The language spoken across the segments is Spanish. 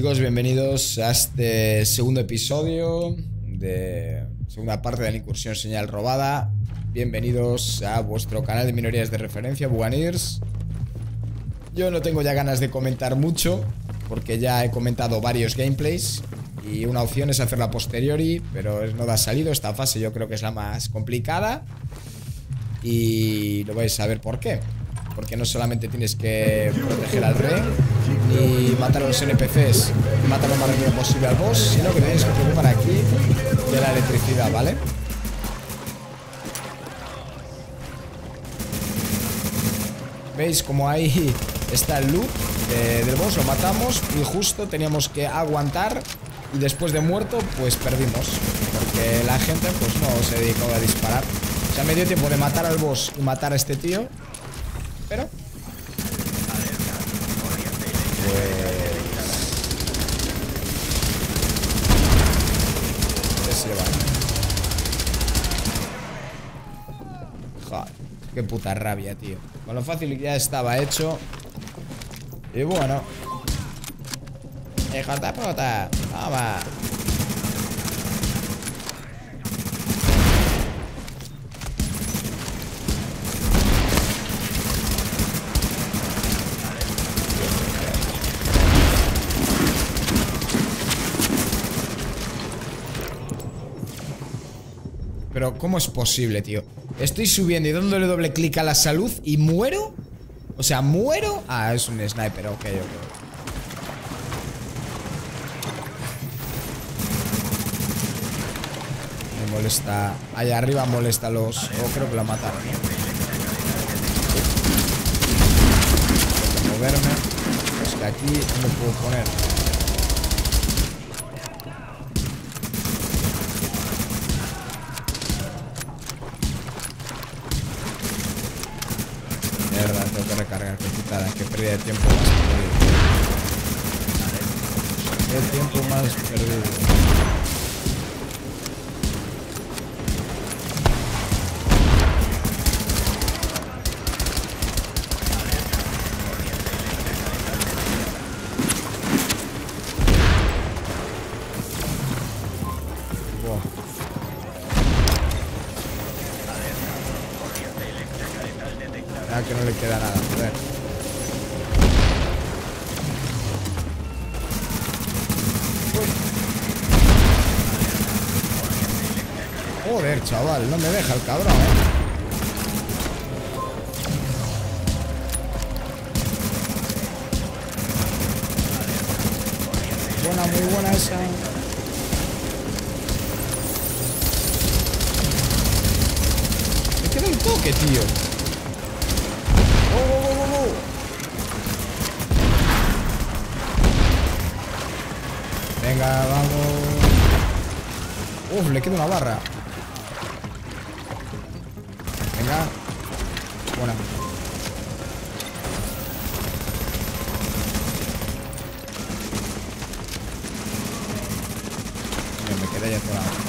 Chicos, bienvenidos a este segundo episodio de segunda parte de la incursión señal robada. Bienvenidos a vuestro canal de minorías de referencia, Buganirs. Yo no tengo ya ganas de comentar mucho, porque ya he comentado varios gameplays y una opción es hacerla posteriori, pero no da salido. Esta fase yo creo que es la más complicada y lo vais a ver por qué. Porque no solamente tienes que proteger al rey Ni matar a los NPCs Y matar lo más rápido posible al boss Sino que tienes que preocupar aquí de la electricidad, ¿vale? ¿Veis como ahí está el loop del boss? Lo matamos y justo teníamos que aguantar Y después de muerto, pues perdimos Porque la gente pues no se dedicó a disparar O sea, me dio tiempo de matar al boss y matar a este tío pero... Se va. Joder, qué puta rabia, tío. Con lo fácil ya estaba hecho. Y bueno. Hijo de puta. Vamos. Pero, ¿cómo es posible, tío? Estoy subiendo y dándole doble clic a la salud y muero. O sea, muero. Ah, es un sniper, ok, ok. Me molesta. Allá arriba molesta a los. Oh, creo que la mataron. Moverme. Es que aquí no puedo poner. Recargar, qué putada, que pérdida de tiempo más perdido. Qué tiempo más perdido. Que no le queda nada, joder. Joder, chaval, no me deja el cabrón, eh. Buena, muy buena esa. Me queda un toque, tío. Venga, vamos. Uf, le queda una barra. Venga. Buena. me quedé ya toda.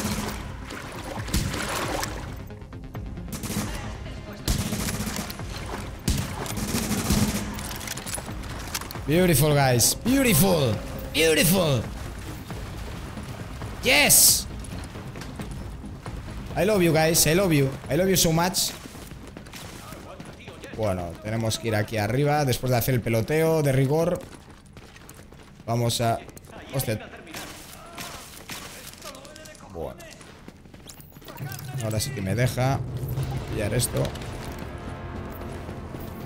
Beautiful, guys. Beautiful. Beautiful. Yes. I love you, guys. I love you. I love you so much. Bueno, tenemos que ir aquí arriba Después de hacer el peloteo de rigor Vamos a... Hostia Bueno Ahora sí que me deja Pillar esto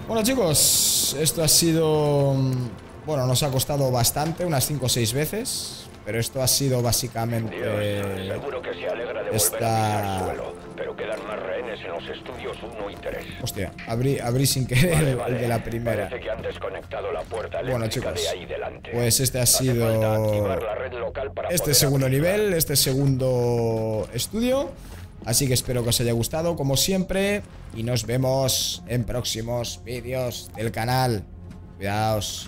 Bueno chicos esto ha sido... Mm, bueno, nos ha costado bastante, unas 5 o 6 veces. Pero esto ha sido básicamente... esta... Hostia, abrí, abrí sin querer el de la primera. bueno, chicos, pues este ha sido este segundo nivel, este segundo estudio. Así que espero que os haya gustado, como siempre. Y nos vemos en próximos vídeos del canal. Cuidaos.